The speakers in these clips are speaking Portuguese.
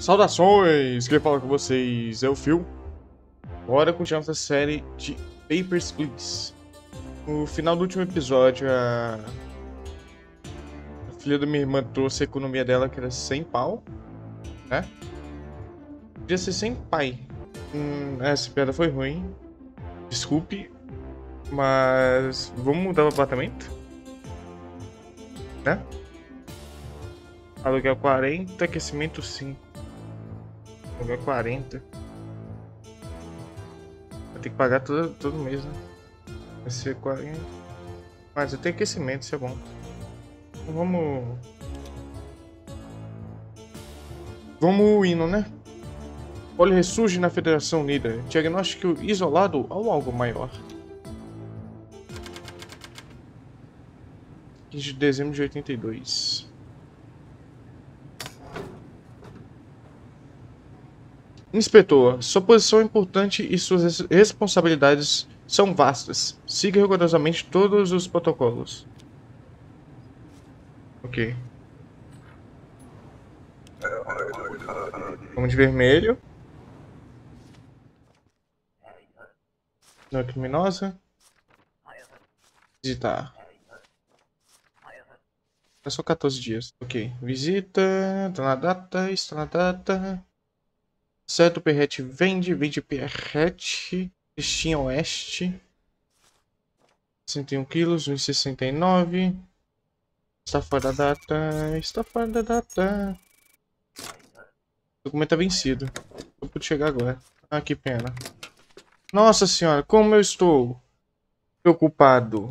Saudações! Quem fala com vocês é o Phil. Bora continuar essa série de Papers, Please. No final do último episódio, a... a filha da minha irmã trouxe a economia dela, que era 100 pau, né? Podia ser sem pai. Hum, essa piada foi ruim. Desculpe. Mas vamos mudar o apartamento? Né? Aluguel 40, aquecimento 5. Aluguel 40. Vai ter que pagar todo, todo mês, né? Vai ser 40. Mas eu tenho aquecimento, isso é bom. Então vamos. Vamos indo, né? Poli ressurge na Federação Unida. Diagnóstico isolado ou algo maior? 15 de dezembro de 82. Inspetor, sua posição é importante e suas responsabilidades são vastas. Siga rigorosamente todos os protocolos. Ok. Vamos de vermelho. Não é criminosa. Visitar. É só 14 dias. Ok. Visita. Está na data. Está na data. Certo, Perrete vende. Vende Perrete. Destino Oeste. 61 quilos. 1,69. Está fora da data. Está fora da data. O documento é vencido. Eu pude chegar agora. Ah, que pena. Nossa senhora, como eu estou preocupado.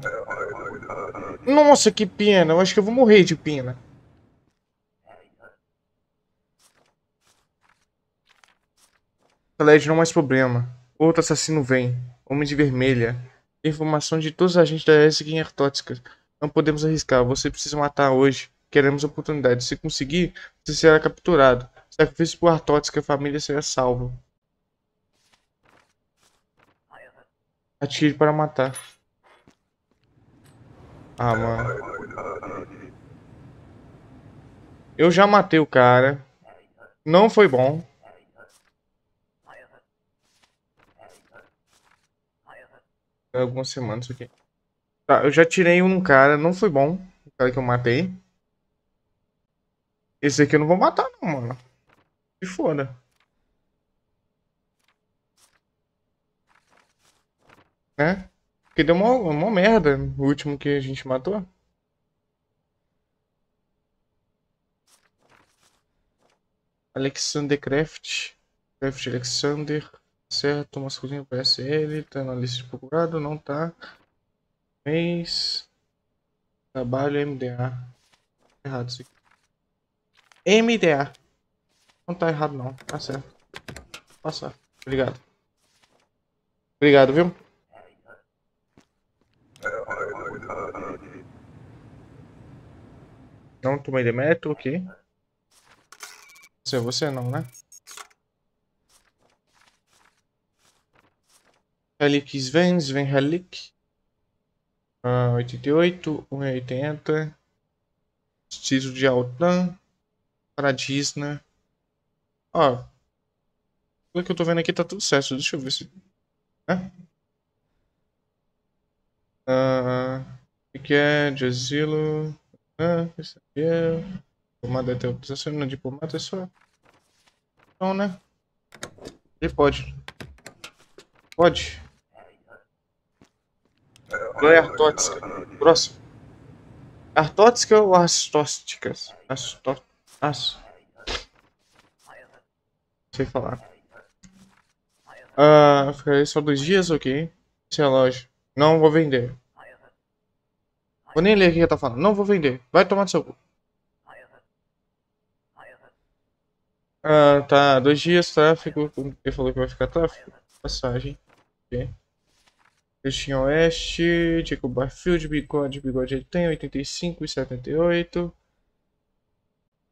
Nossa, que pena. Eu acho que eu vou morrer de pena. LED não mais problema. Outro assassino vem. Homem de vermelha. Informação de todos os agentes da Esgen Artótica. Não podemos arriscar. Você precisa matar hoje. Queremos oportunidade. Se conseguir, você será capturado. Sacrifício por Artótica, a família será salva. Atire para matar. Ah, mano. Eu já matei o cara. Não foi bom. Algumas semanas aqui. Tá, eu já tirei um cara, não foi bom. O cara que eu matei. Esse aqui eu não vou matar não, mano. Se foda. Né? Porque deu uma, uma merda o último que a gente matou. Alexander Craft. Craft Alexander. Certo, masculino PSL. Tá na lista de procurado, não tá. Mês. Trabalho MDA. Errado isso aqui. MDA. Não tá errado não, tá certo. Passar. Obrigado. Obrigado, viu? Não tomei demetro, ok. Você, você não, né? Vem, vem Helix. Uh, 88, 180. Estilo de Altan. Paradisna. Ó. Pelo que eu tô vendo aqui tá tudo certo. Deixa eu ver se. Né? O que é? De asilo. Ah, isso aqui é. Diplomata até autorização, não diplomata é só. Então, né? Ele pode. Pode. Não é Artótica. Próximo. Artótica ou Astósticas? Astó... As... Sei falar. Ah, ficarei só dois dias, ok. Sem relógio. Não vou vender. Vou nem ler o que tá falando. Não vou vender. Vai tomar no seu cu. Ah, tá. Dois dias, tráfego. Ele falou que vai ficar tráfego. Passagem. Ok. Destino Oeste. Jacob Barfield. Bigode. Bigode ele tem. 85 e 78.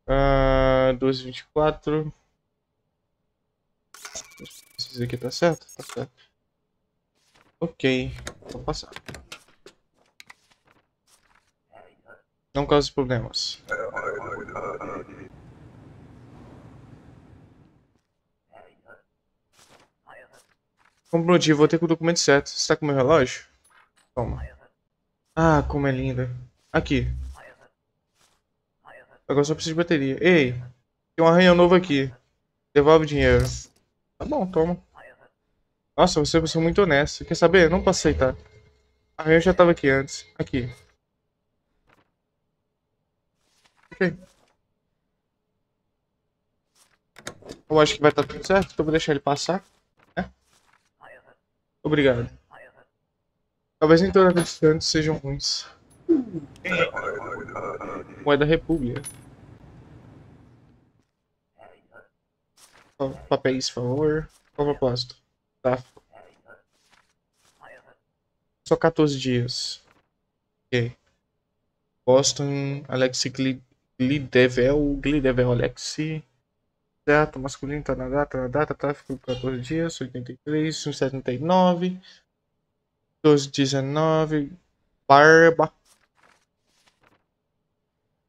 Ah, 1224. Esse aqui tá certo? Tá certo. Ok. Vou passar. Não cause problemas. Comprometido, vou ter com o documento certo. Você tá com meu relógio? Toma. Ah, como é linda. Aqui. Agora só preciso de bateria. Ei, tem um arranhão novo aqui. Devolve o dinheiro. Tá bom, toma. Nossa, você é uma pessoa muito honesta. Quer saber? Não posso aceitar. Arranhão já tava aqui antes. Aqui. Ok. Eu acho que vai estar tudo certo, então vou deixar ele passar. Obrigado. Talvez nem todas as cantos sejam ruins. Moeda República. Papéis, favor. Qual o propósito? Tá. Só 14 dias. Ok. Boston, Alexi Glidevel, Glidevel Alexi. Certo, masculino tá na data, na data, tráfico 14 dias, 83, 79, 12, 19, barba.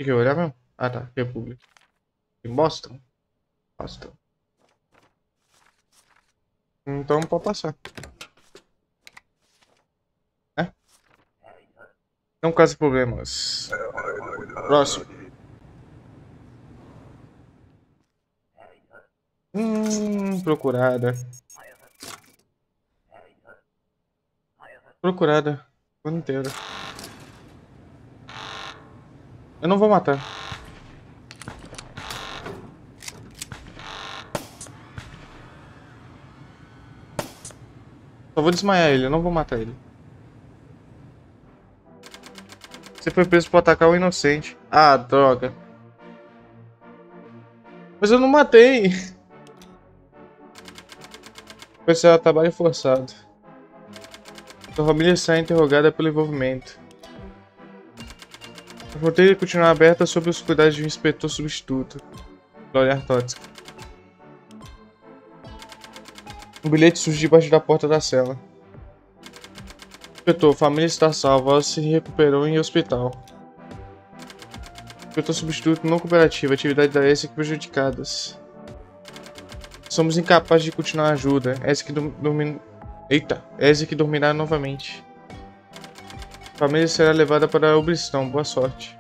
O que eu olhar mesmo? Ah tá, República. Em Boston? Boston. Então pode passar. É? Não cause problemas. Próximo. Hum, procurada. Procurada. O ano inteiro. Eu não vou matar. Só vou desmaiar ele, eu não vou matar ele. Você foi preso por atacar o inocente. Ah, droga. Mas eu não matei. Pessoal, trabalho forçado. Sua família está interrogada pelo envolvimento. A fronteira continuar aberta sob os cuidados de um inspetor substituto. Glória Artótica. Um bilhete surge debaixo da porta da cela. Inspetor, família está salva, ela se recuperou em hospital. Inspetor substituto não cooperativo, atividade da ESC prejudicadas. Somos incapazes de continuar a ajuda. ESC dormi... Eita, ESC dormirá novamente. família será levada para o Bristão, boa sorte.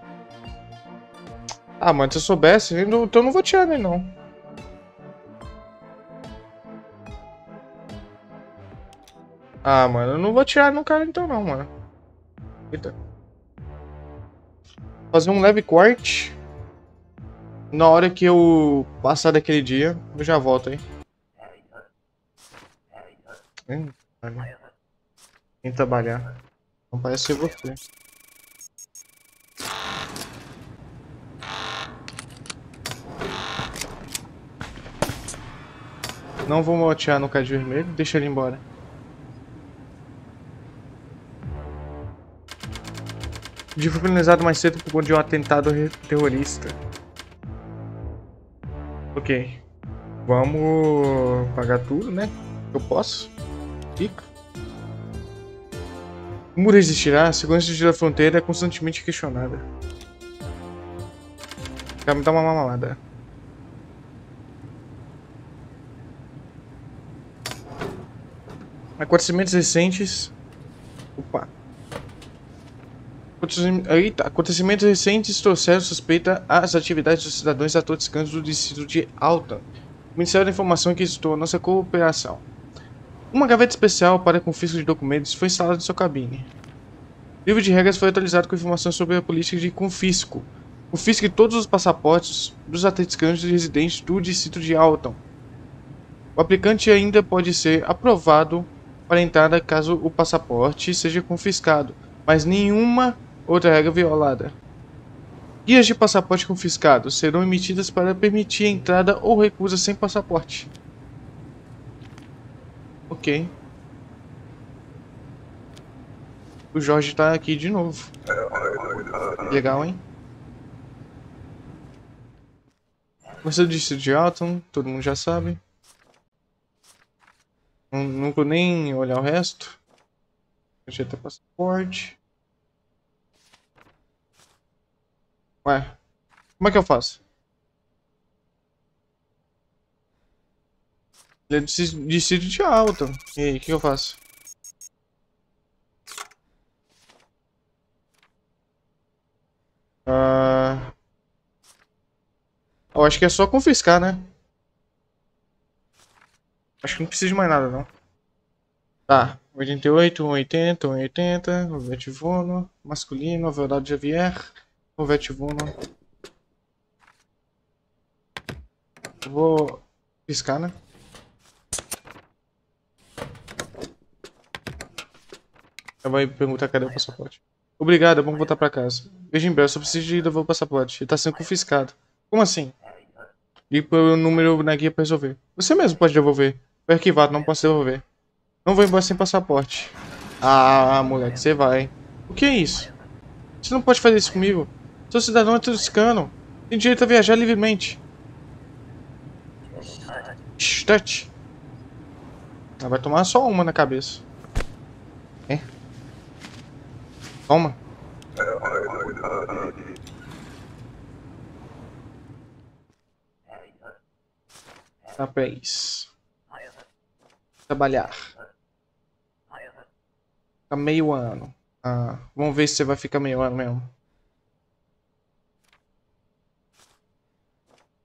Ah, mano, se eu soubesse, então eu não vou tirar nem não. Ah, mano, eu não vou tirar no cara então não, mano. Eita. Fazer um leve corte. Na hora que eu passar daquele dia, eu já volto aí. Vem trabalhar. Não parece ser você. Não vou motear no card vermelho, deixa ele embora. Dia foi mais cedo por conta de um atentado terrorista. Ok. Vamos pagar tudo, né? Eu posso. Fica. O muro existirá, a segurança da fronteira é constantemente questionada. Quer me dar uma mamada. Acontecimentos recentes. Opa. Eita, acontecimentos recentes trouxeram suspeita às atividades dos cidadãos atletiscanos do distrito de Alta. O Ministério da Informação requisitou nossa cooperação. Uma gaveta especial para confisco de documentos foi instalada em sua cabine. O livro de regras foi atualizado com informações sobre a política de confisco. Confisque todos os passaportes dos atleticanos residentes do distrito de Alton. O aplicante ainda pode ser aprovado para entrada caso o passaporte seja confiscado, mas nenhuma Outra regra violada. Guias de passaporte confiscados serão emitidas para permitir a entrada ou recusa sem passaporte. Ok. O Jorge tá aqui de novo. Legal, hein? Você disse de Alton, todo mundo já sabe. Não, não vou nem olhar o resto. Eu ter passaporte. Ué, como é que eu faço? Ele é de distrito de alta. E aí, o que eu faço? Ah... Eu acho que é só confiscar, né? Acho que não precisa de mais nada, não. Tá. 88, 180, 180, Ovete Vuno, masculino, Veldade Javier, Ovete Vuno. Vou piscar, né? Ela vai perguntar cadê o passaporte. Obrigado, vamos voltar pra casa. Veja em breve, só preciso de devolver o passaporte. Ele tá sendo confiscado. Como assim? Ligue o número na guia pra resolver. Você mesmo pode devolver. Foi arquivado, não posso devolver. Não vou embora sem passaporte. Ah, moleque, você vai. O que é isso? Você não pode fazer isso comigo. Sou cidadão atriscano. Tem direito a viajar livremente. Stut. Ela vai tomar só uma na cabeça. É? Toma. Rapaz. Trabalhar. Fica meio ano. Ah, vamos ver se você vai ficar meio ano mesmo.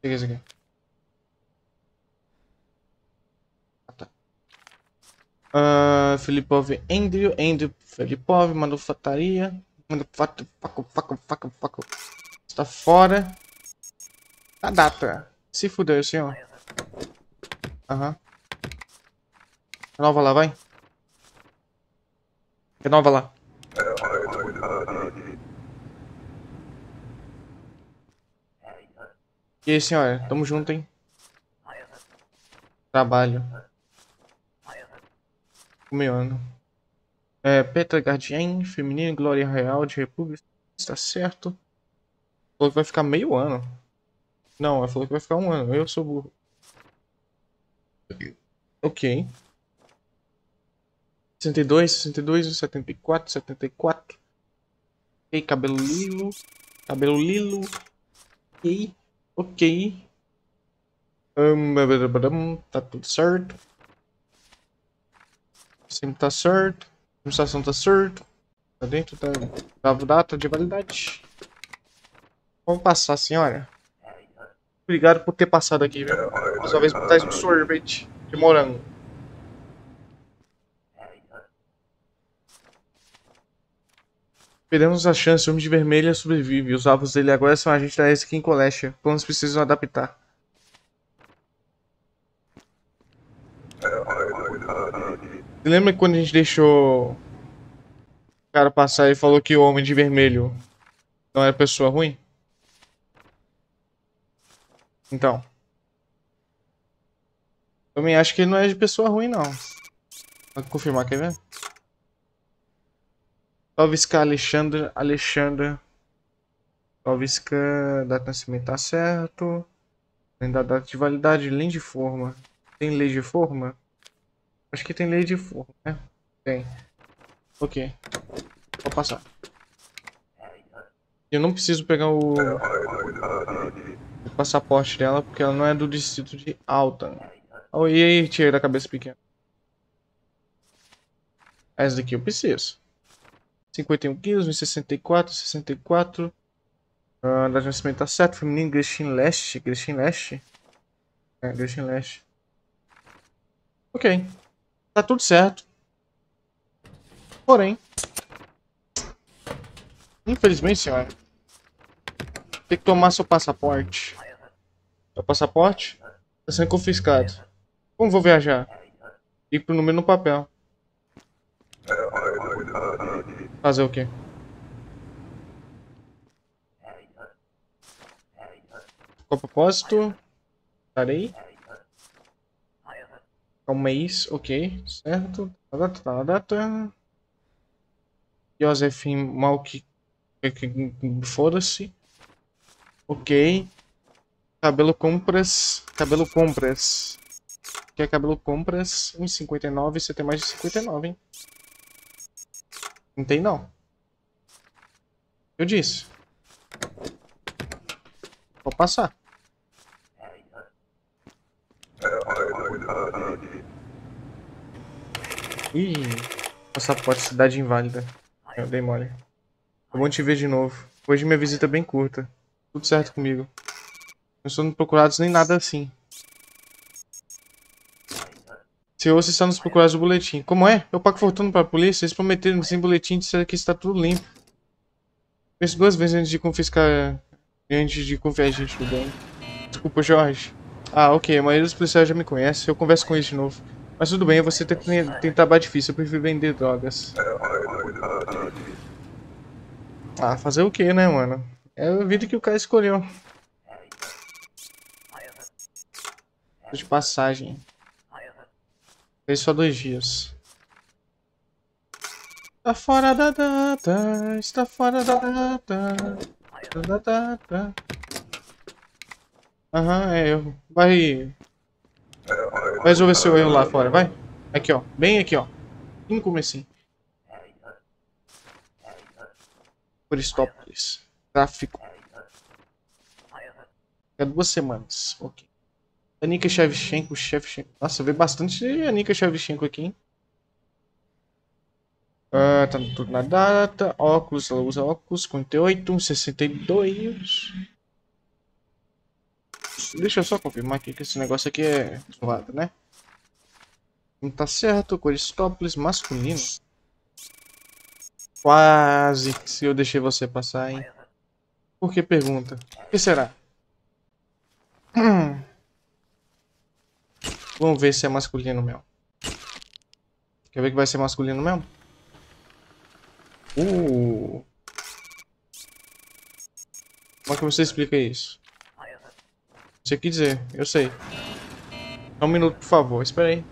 Pega esse aqui. Ah, tá. Uh, Filipov Andrew, Andrew Filipov, manufataria. Manufato, faco, faco, faco, faco. Está fora. A data. Se fudeu, senhor. Aham. Uhum. Renova lá, vai. Renova lá. E aí, senhora? Tamo junto, hein? Trabalho. Comeando. É, Petra Guardian, feminino, Glória Real de República. Está certo. Falou que vai ficar meio ano. Não, ela falou que vai ficar um ano. Eu sou burro. Ok. 62, 62, 74, 74. Ok, cabelo lilo. Cabelo lilo. Ok. Ok. Um, tá tudo certo. Sempre tá certo. Administração tá certo. Tá dentro da, da data de validade. Vamos passar, senhora. Obrigado por ter passado aqui, viu? Mais uma vez por trás um sorvete de morango. Perdemos a chance, o Homem de Vermelha sobrevive. Os alvos dele agora são agentes da Skin Collection. Planos precisam adaptar. Você lembra quando a gente deixou o cara passar e falou que o Homem de Vermelho não é pessoa ruim? Então. Também acho que ele não é de pessoa ruim, não. Vou confirmar, quer ver? Talvisca Alexandre, Alexandre. Talvisca, data de nascimento tá certo. Tem da data de validade, lei de forma. Tem lei de forma? Acho que tem lei de forma, né? Tem. Ok. Vou passar. Eu não preciso pegar o... o passaporte dela, porque ela não é do distrito de Alta. Oh, e aí, tia da cabeça pequena? Essa daqui eu preciso. 51 quilos, 64, 64. Uh, da nascimento tá certo. Feminino, Gretchen Leste. Gretchen Leste? É, Gretchen Leste. Ok. Tá tudo certo. Porém. Infelizmente, senhora. Tem que tomar seu passaporte. Seu passaporte está sendo confiscado. Como vou viajar? Ir pro número no papel. Fazer o quê? Qual propósito? Estarei. É um mês, ok, certo. Tá, a data. Josefin Malk. Foda-se. Ok. Cabelo compras. Cabelo compras. Que é cabelo compras 1,59. Você tem mais de 59, hein? Não tem não. Eu disse. Vou passar. Ih, passaporte cidade inválida. Eu dei mole. É bom te ver de novo. Hoje minha visita é bem curta. Tudo certo comigo. Não estou procurados nem nada assim. Se você está nos procurados do boletim. Como é? Eu pago fortuna para a polícia. Eles prometeram sem boletim disseram que está tudo limpo. Pense duas vezes antes de confiscar. Antes de confiar a gente no dono. Desculpa, Jorge. Ah, ok. A maioria dos policiais já me conhece. Eu converso com eles de novo. Mas tudo bem, você tem, tem trabalho difícil. Eu prefiro vender drogas. Ah, fazer o que, né, mano? É a vida que o cara escolheu. De passagem. Fez só dois dias. Está fora da data, está fora da data, da. Aham, é erro. Vai. Vai resolver seu erro lá fora, vai. Aqui, ó. Bem aqui, ó. Em comecinho. Aristópolis. Tráfico. É duas semanas. Ok. Anika Shevchenko, Shevchenko. Nossa, vê bastante Anika Shevchenko aqui, hein? Uh, tá tudo na data. Óculos, ela usa óculos. 58, 62. Deixa eu só confirmar aqui que esse negócio aqui é zoado, né? Não tá certo. Coristópolis masculino. Quase se eu deixei você passar, hein? Por que pergunta? O que será? Hum. Vamos ver se é masculino mesmo. Quer ver que vai ser masculino mesmo? Uh. Como é que você explica isso? Você quer dizer, eu sei. Só um minuto, por favor, espera aí.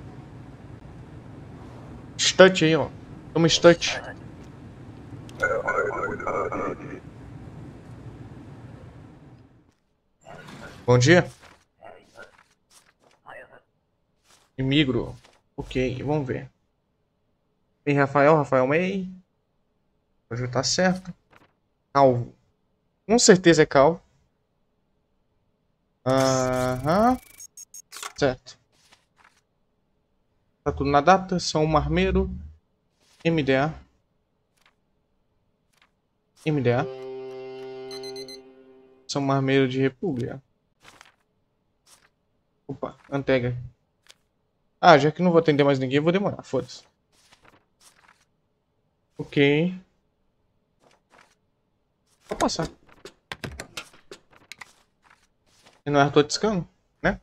Stut aí, ó. Toma stut. Bom dia. Imigro. Ok, vamos ver. Tem Rafael, Rafael May. Hoje tá certo. Calvo. Com certeza é calvo. Aham. Certo. Tá tudo na data. São Marmeiro. MDA. MDA. São Marmeiro de República. Opa, Antega. Ah, já que não vou atender mais ninguém, vou demorar. Foda-se. Ok. Vou passar. E não é totiscando, né?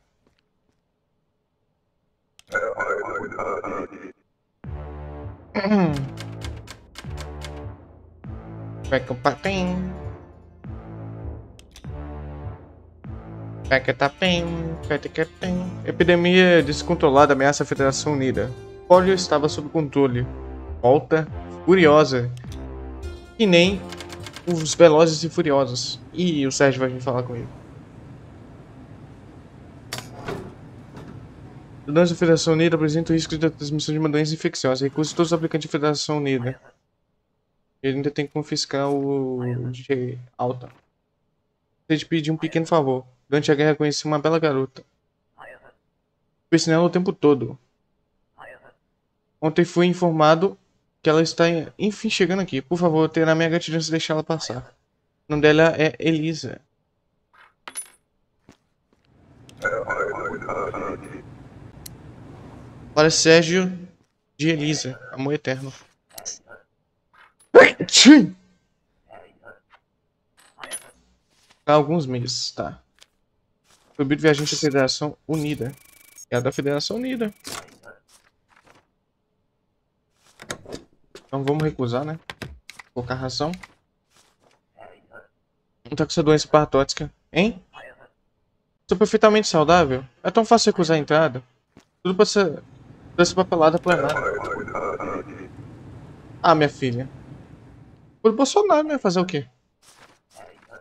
Vai com patem. Epidemia descontrolada ameaça a Federação Unida. Polio estava sob controle. Volta furiosa. Que nem os Velozes e Furiosos. E o Sérgio vai vir falar comigo. Estudantes da Federação Unida apresentam risco de transmissão de uma doença infecciosa. Recursos todos os aplicantes da Federação Unida. Ele ainda tem que confiscar o DJ Alta. Você te pedir um pequeno favor. Durante a guerra conheci uma bela garota. Pensei nela o tempo todo. Ontem fui informado que ela está, enfim, chegando aqui. Por favor, terá minha gratidão se deixar ela passar. O nome dela é Elisa. Para Sérgio de Elisa, amor eterno. Há alguns meses, tá. Proibido viajante da Federação Unida. É a da Federação Unida. Então vamos recusar, né? Colocar ração. Não tá com essa doença paratóxica. Hein? Sou perfeitamente saudável. É tão fácil recusar a entrada. Tudo pra ser... Pra essa papelada plenária. Ah, minha filha. Por Bolsonaro, né? Fazer o quê?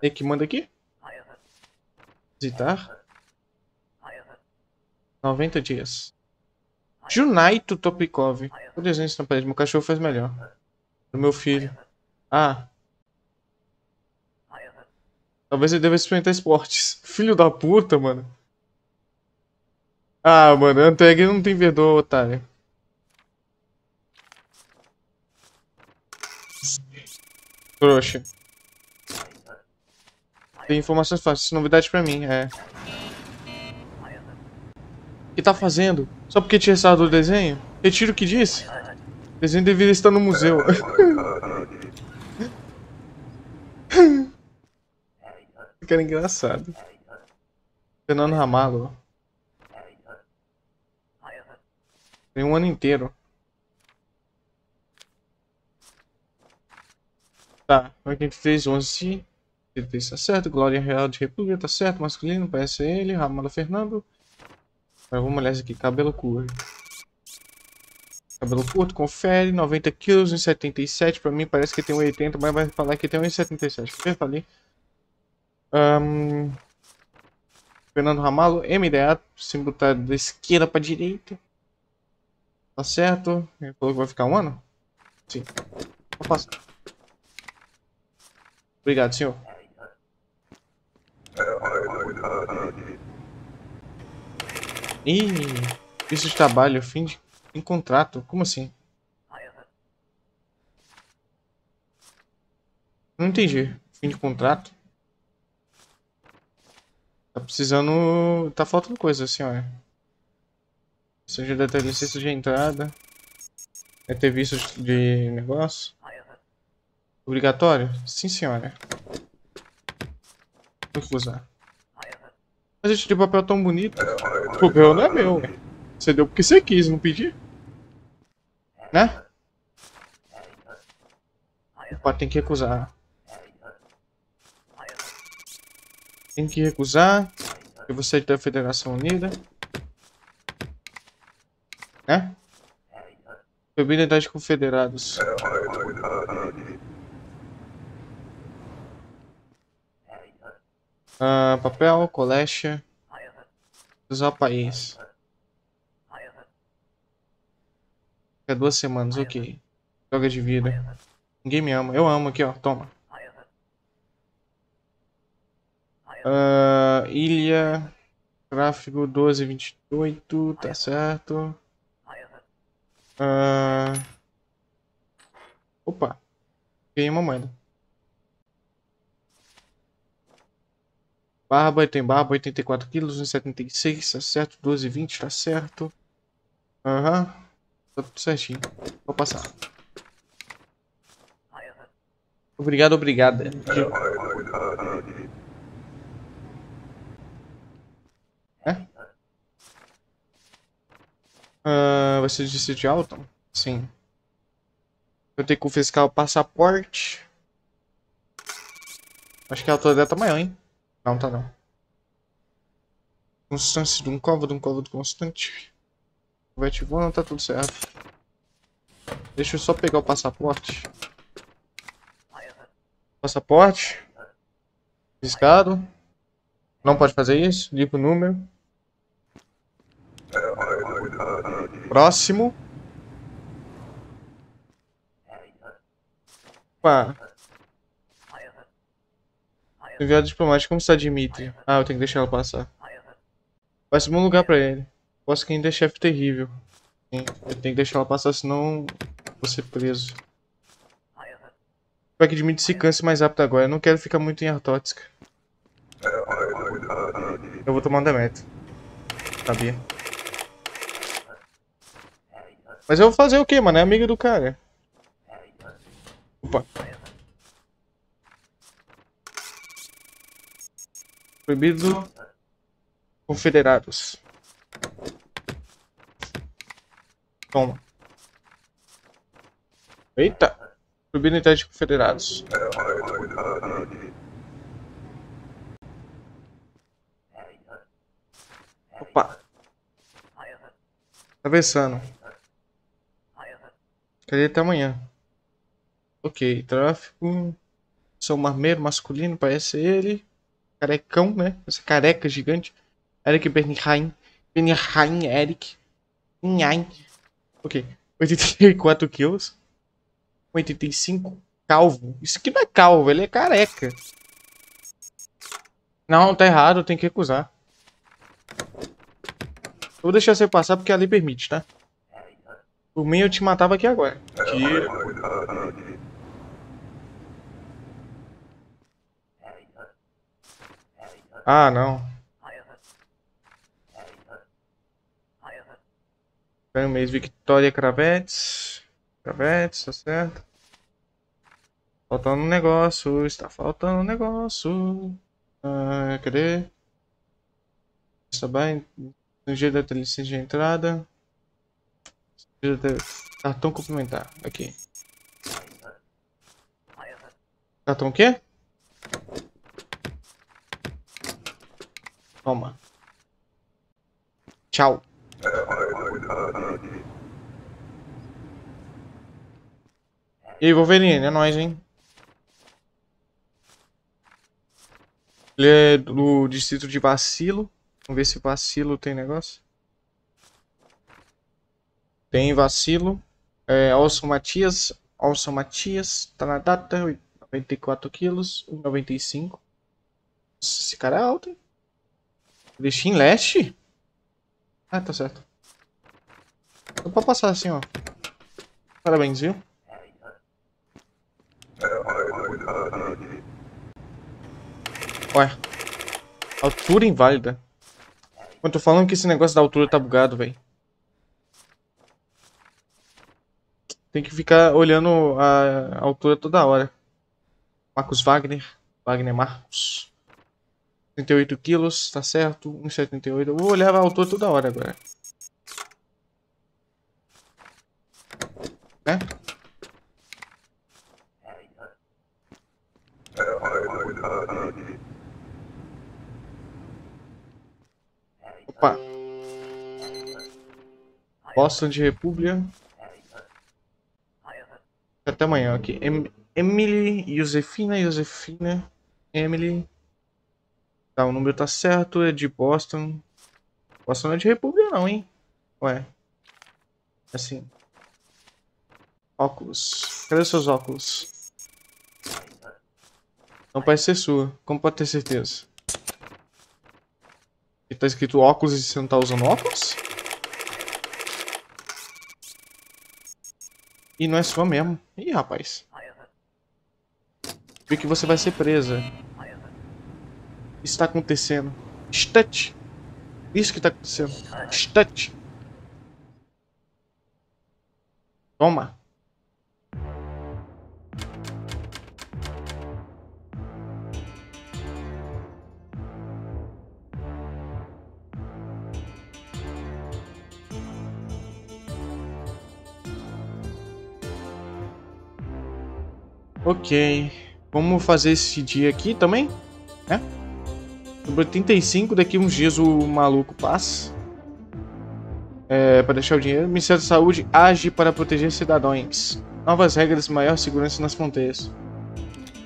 Ele que manda aqui? Visitar? 90 dias. Junaito Topikov. O desenho na parede. Meu cachorro faz melhor. Do meu filho. Ah. Talvez ele deva experimentar esportes. Filho da puta, mano. Ah, mano, Anteg não tem verdor, otário. Trouxa. Tem informações fáceis, novidade pra mim, é. Que tá fazendo? Só porque tinha restado o desenho? Retiro o que disse. O desenho deveria estar no museu. Cara é engraçado. Fernando Ramalho. Tem um ano inteiro. Tá, 83, 11. 83 tá certo. Glória Real de República tá certo. Masculino, parece ele. Ramalho Fernando. Agora vamos olhar isso aqui. Cabelo curto. Cabelo curto, confere. 90 quilos, 1,77. Pra mim parece que tem 1,80, mas vai falar que tem 1,77. Por que eu falei? Um... Fernando Ramalo, MDA, símbolo tá da esquerda pra direita. Tá certo. Ele falou que vai ficar um ano? Sim. Vou passar. Obrigado, senhor. Ih, visto de trabalho, fim de em contrato. Como assim? Não entendi. Fim de contrato? Tá precisando... Tá faltando coisa, senhora. Já deve ter licença de entrada. Deve ter visto de negócio. Obrigatório? Sim, senhora. Vou usar. Mas esse de papel tão bonito. O papel não é meu. Você deu porque você quis, não pedi. Né? Opa, tem que recusar. Tem que recusar. Eu vou sair da Federação Unida. Né? Propriedade confederados. Ah, papel, colégio. Usar o país. É duas semanas, ok. Joga de vida. Ninguém me ama. Eu amo aqui, ó. Toma. Uh, ilha. Tráfego 1228. Tá certo. Uh... Opa. Ganhei uma moeda. Barba, tem barba, 84 quilos, 1,76, tá certo, 12,20, tá certo. Aham. Uhum. Tá tudo certinho. Vou passar. Obrigado, obrigada. É? Uh, vai ser de de Alton? Sim. Eu tenho que confiscar o passaporte. Acho que a dela tá maior, hein? Não, tá não. Constância de um côvado, um côvado constante. Vai ativar, não tá tudo certo. Deixa eu só pegar o passaporte. Passaporte. Fiscado. Não pode fazer isso. Limpa o número. Próximo. Opa. Enviado diplomático, como está Dimitri? Ah, eu tenho que deixar ela passar. Vai um bom lugar pra ele. Posso que ainda é chefe terrível. Sim, eu tenho que deixar ela passar, senão vou ser preso. Espero que Dimitri se canse mais rápido agora. Eu não quero ficar muito em Artótica. Eu vou tomar um Demetrio. Sabia. Mas eu vou fazer o que, mano? É amigo do cara. Opa. Proibido. Confederados. Toma. Eita! Proibido unidade de confederados. Opa. Atravessando. Cadê até amanhã? Ok, tráfico. São marmeiro masculino, parece ele. Carecão, né? Essa careca gigante. Eric Bernheim. Bernheim, Eric. Nhain. Ok. 84 quilos. 85. Calvo. Isso aqui não é calvo, ele é careca. Não, tá errado, tem que recusar. vou deixar você passar porque a lei permite, tá? Por mim eu te matava aqui agora. Ah, não. Ganho mês Victoria Cravetes. Cravetes, tá certo. Faltando um negócio, está faltando um negócio. Ah, cadê? Está bem. Estrangeiro da licença de entrada. Cartão complementar. Aqui. Cartão o quê? Toma. Tchau. E aí, Wolverine, é nóis, hein? Ele é do distrito de Vacilo. Vamos ver se Vacilo tem negócio. Tem Vacilo. É, Alson Matias. Alson Matias. Tá na data. 94 quilos. 1,95. Esse cara é alto, hein? Destino Leste? Ah, tá certo. Dá pra passar assim, ó. Parabéns, viu? Ué. Altura inválida. Eu tô falando que esse negócio da altura tá bugado, velho. Tem que ficar olhando a altura toda hora. Marcos Wagner. Wagner Marcos. 38 quilos, tá certo. 1,78. Eu vou olhar a altura toda hora agora. Né? Opa. Boston de República. Até amanhã aqui. Em Emily, Josefina, Josefina, Emily. Tá, o número tá certo, é de Boston. Boston não é de República não, hein? Ué. Assim. Óculos. Cadê seus óculos? Não parece ser sua. Como pode ter certeza? E tá escrito óculos e você não tá usando óculos? E não é sua mesmo. Ih, rapaz. Vi que você vai ser presa. Isso tá acontecendo. Stut. Isso que tá acontecendo. Stut. Toma. Ok. Vamos fazer esse dia aqui também, né? Sobre 35, daqui uns dias o maluco passa. É, para deixar o dinheiro. Ministério da Saúde age para proteger cidadãos. Novas regras, maior segurança nas fronteiras.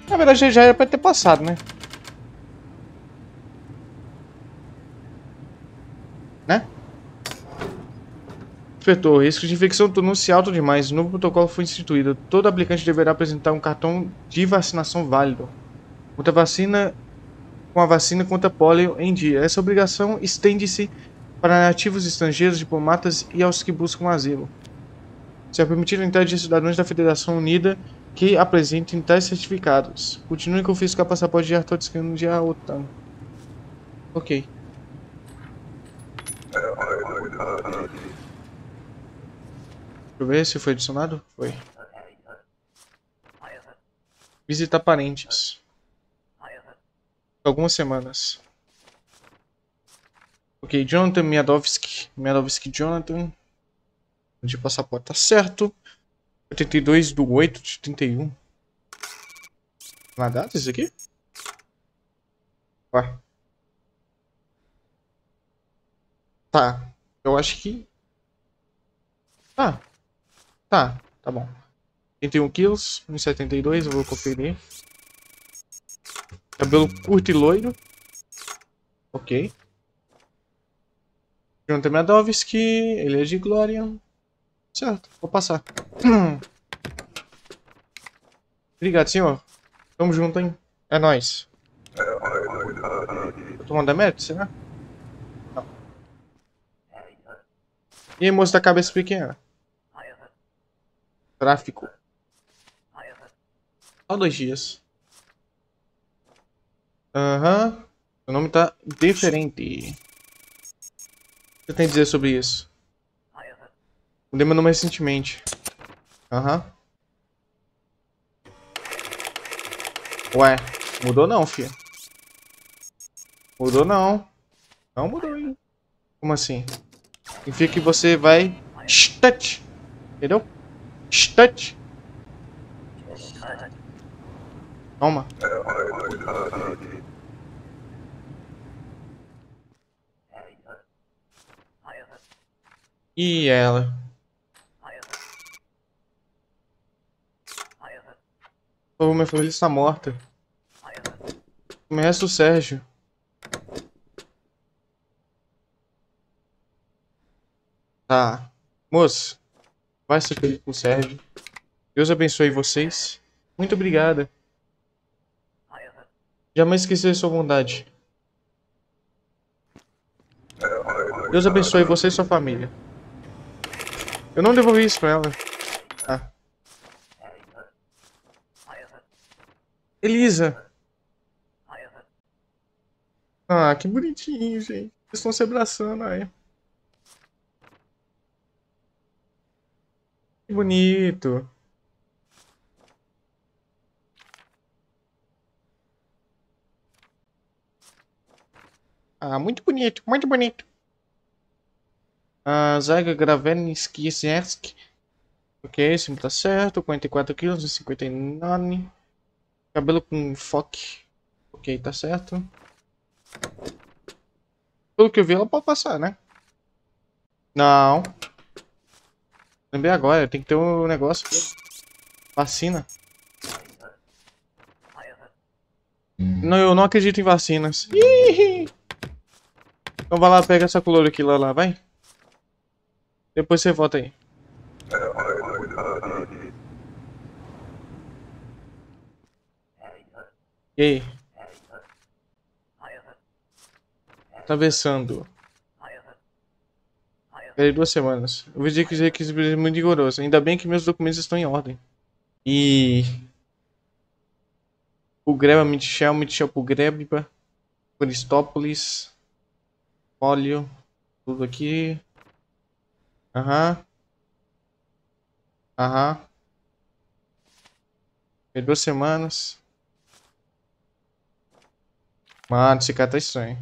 Na verdade já era para ter passado, né? Né? Inspetor, risco de infecção tornou-se alto demais. Novo protocolo foi instituído. Todo aplicante deverá apresentar um cartão de vacinação válido. Contra vacina com a vacina contra pólio em dia. Essa obrigação estende-se para nativos estrangeiros, diplomatas e aos que buscam asilo. Será permitido a entrada de cidadãos da Federação Unida que apresentem tais certificados. Continue com o passaporte de Arthur de OTAN. Ok. Deixa eu ver se foi adicionado. Foi. Visitar parentes. Algumas semanas. Ok, Jonathan Miadowski. Miadowski Jonathan. De passaporte tá certo. 82 do 8 de 31. Na isso aqui? Ué. Tá. Eu acho que. Ah. Tá, tá bom. 31 quilos, 1,72, eu vou conferir. Cabelo curto e loiro. Ok. Jonathan Medovski, ele é de Glória. Certo, vou passar. Obrigado, senhor. Tamo junto, hein? É nóis. Tô tomando mérito, será? Não. E aí, moço da cabeça pequena? Tráfico. Só dois dias. Aham. Uhum. O nome tá diferente. O que você tem a dizer sobre isso? Mudei meu nome recentemente. Aham. Uhum. Ué, mudou não, filho. Mudou não. Não mudou, hein? Como assim? Significa que você vai... Stut. Entendeu? Stut. Toma. E ela? Oh, minha família está morta. Começa o Sérgio. Tá. Moço, vai ser feliz com o Sérgio. Deus abençoe vocês. Muito obrigada. Jamais esquecer sua bondade. Deus abençoe você e sua família. Eu não devolvi isso pra ela. Ah. Elisa. Ah, que bonitinho, gente. Eles estão se abraçando aí. Que bonito. Ah, muito bonito, muito bonito. A Zaga Gravenski Ok, esse tá certo. 44 quilos e 59. Cabelo com foque. Ok, tá certo. Pelo que eu vi, ela pode passar, né? Não. Lembrei agora, tem que ter um negócio. Vacina. Não, eu não acredito em vacinas. Então vai lá, pega essa color aqui lá, lá, vai. Depois você volta aí. E aí? Atravessando. Peraí, duas semanas. Eu dizer que os requisitos são muito rigorosos. Ainda bem que meus documentos estão em ordem. E... O Greba, Michel, Michel pro Greba. Cristópolis. Óleo. Tudo aqui. Aham. Aham. Tem duas semanas. Mano, esse cara tá estranho.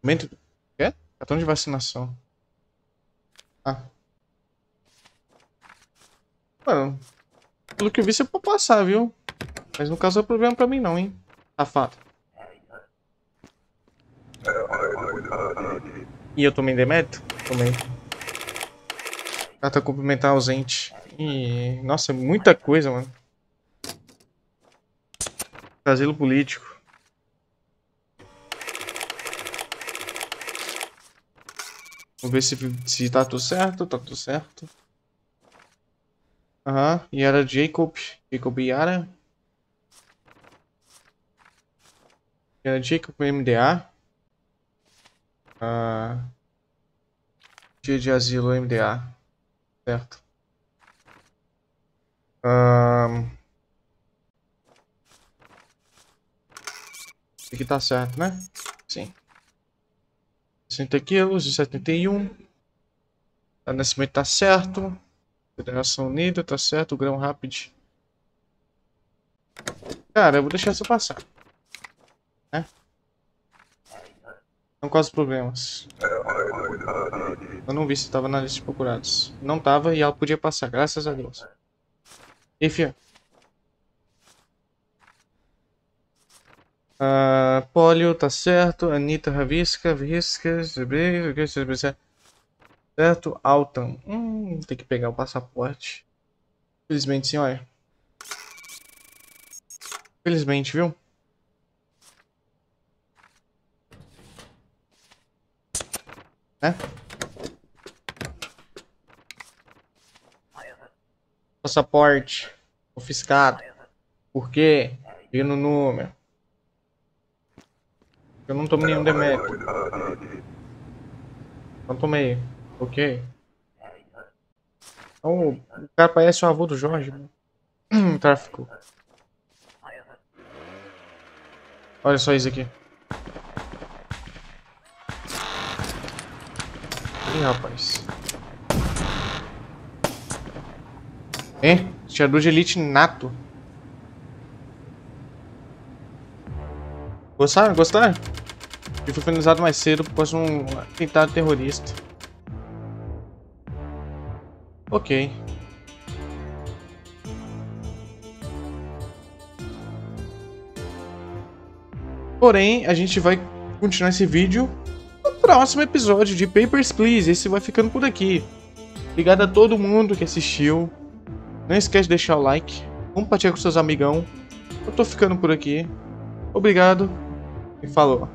Momento... Quê? Cartão de vacinação. Ah. Mano, pelo que eu vi, você pode passar, viu? Mas não causou problema pra mim não, hein? Safado. E eu tomei demérito? Tomei. Carta complementar ausente. E... Nossa, muita coisa, mano. Asilo político. Vamos ver se, se tá tudo certo. Tá tudo certo. Aham. Uhum. Era Jacob. Jacob Yara. Era Jacob MDA. Ah, dia de asilo MDA. Certo. Um, aqui tá certo, né? Sim. 60 quilos e 71. A nascimento tá certo. Federação Unida tá certo. Grão rápido. Cara, eu vou deixar isso passar. Né? Não causa problemas. Eu não vi se tava na lista de procurados. Não tava e ela podia passar, graças a Deus. E fia. Uh, Polio, tá certo. Anitta Ravisca, Visca, certo. Altan. Hum, tem que pegar o passaporte. Felizmente, senhora. Felizmente, viu? Né? Passaporte. Confiscado. Por quê? Vindo no número. Eu não tomei nenhum Demetrio. Não tomei. Ok. Então, o cara parece o avô do Jorge. Né? Tráfico. Olha só isso aqui. Ih, rapaz. Hein? Atirador de elite nato. Gostaram? Gostaram? Ele foi finalizado mais cedo por causa de um atentado terrorista. Ok. Porém, a gente vai continuar esse vídeo próximo episódio de Papers, Please. Esse vai ficando por aqui. Obrigado a todo mundo que assistiu. Não esquece de deixar o like, compartilhar com seus amigão. Eu tô ficando por aqui. Obrigado e falou.